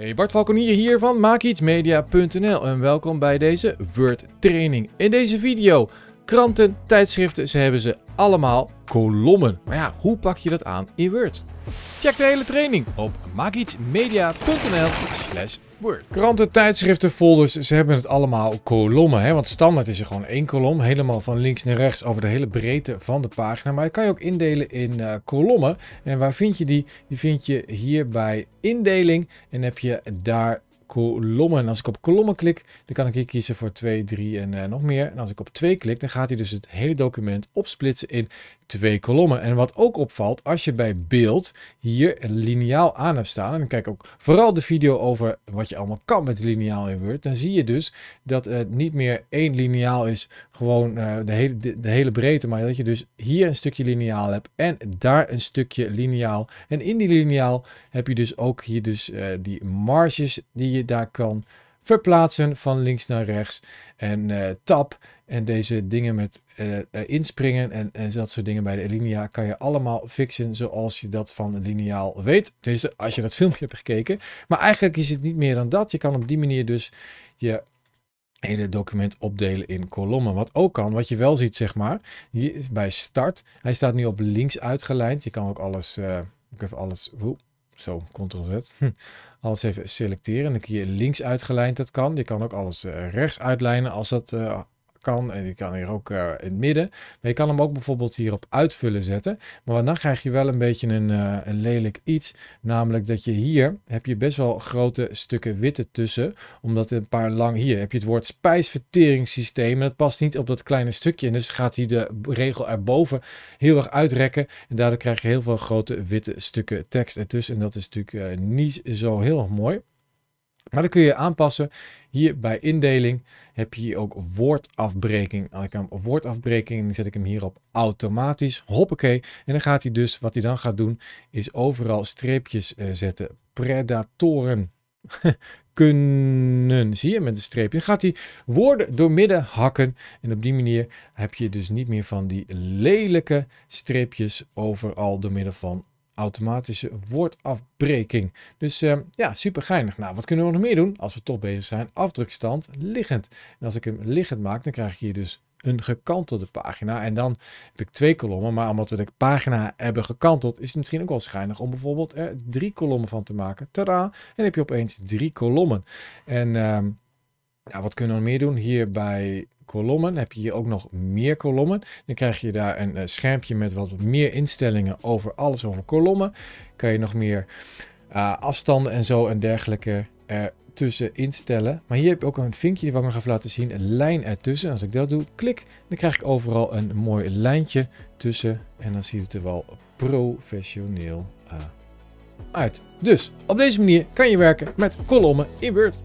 Hey Bart Valkonier hier van maakietsmedia.nl en welkom bij deze Word training. In deze video, kranten, tijdschriften, ze hebben ze allemaal kolommen. Maar ja, hoe pak je dat aan in Word? Check de hele training op maakietsmedia.nl slash Kranten, tijdschriften, folders, ze hebben het allemaal kolommen. Hè? Want standaard is er gewoon één kolom, helemaal van links naar rechts over de hele breedte van de pagina. Maar je kan je ook indelen in uh, kolommen. En waar vind je die? Die vind je hier bij indeling. En heb je daar kolommen. En als ik op kolommen klik, dan kan ik hier kiezen voor 2, 3 en uh, nog meer. En als ik op 2 klik, dan gaat hij dus het hele document opsplitsen in twee kolommen. En wat ook opvalt, als je bij beeld hier een liniaal aan hebt staan, en kijk ook vooral de video over wat je allemaal kan met liniaal in Word, dan zie je dus dat het niet meer één liniaal is, gewoon uh, de, hele, de, hele breedte, maar dat je dus hier een stukje liniaal hebt en daar een stukje liniaal. En in die liniaal heb je dus ook hier dus uh, die marges die je daar kan verplaatsen van links naar rechts en uh, tab en deze dingen met uh, inspringen en, en dat soort dingen bij de linea kan je allemaal fixen zoals je dat van lineaal weet. Dus als je dat filmpje hebt gekeken. Maar eigenlijk is het niet meer dan dat. Je kan op die manier dus je hele document opdelen in kolommen. Wat ook kan, wat je wel ziet zeg maar, hier bij start. Hij staat nu op links uitgelijnd. Je kan ook alles, uh, ik even alles, woe, zo, ctrl z. alles even selecteren. Dan kun je links uitgelijnd, dat kan. Je kan ook alles uh, rechts uitlijnen als dat uh, kan. En je kan hier ook uh, in het midden. Maar je kan hem ook bijvoorbeeld hier op uitvullen zetten. Maar dan krijg je wel een beetje een, uh, een lelijk iets. Namelijk dat je hier heb je best wel grote stukken witte tussen. Omdat een paar lang... Hier heb je het woord spijsverteringssysteem. En dat past niet op dat kleine stukje. En dus gaat hij de regel erboven heel erg uitrekken. En daardoor krijg je heel veel grote witte stukken tekst ertussen. En dat is natuurlijk uh, niet zo heel mooi. Maar dan kun je aanpassen. Hier bij indeling heb je hier ook woordafbreking. Als ik hem op woordafbreking, dan zet ik hem hier op automatisch. Hoppakee. En dan gaat hij dus, wat hij dan gaat doen, is overal streepjes uh, zetten. Predatoren kunnen. Zie je met een streepje. Gaat hij woorden doormidden hakken. En op die manier heb je dus niet meer van die lelijke streepjes overal door middel van automatische woordafbreking. Dus uh, ja, super geinig. Nou, wat kunnen we nog meer doen als we toch bezig zijn? Afdrukstand liggend. En als ik hem liggend maak, dan krijg je hier dus een gekantelde pagina. En dan heb ik twee kolommen, maar omdat we de pagina hebben gekanteld, is het misschien ook wel schijnig om bijvoorbeeld er drie kolommen van te maken. Tada! En heb je opeens drie kolommen. En uh, nou, wat kunnen we nog meer doen? Hier bij kolommen heb je hier ook nog meer kolommen. Dan krijg je daar een uh, schermpje met wat meer instellingen over alles over kolommen. Kan je nog meer uh, afstanden en zo en dergelijke ertussen instellen. Maar hier heb je ook een vinkje wat ik nog even laten zien. Een lijn ertussen. Als ik dat doe, klik, dan krijg ik overal een mooi lijntje tussen. En dan ziet het er wel professioneel uh, uit. Dus op deze manier kan je werken met kolommen in Word.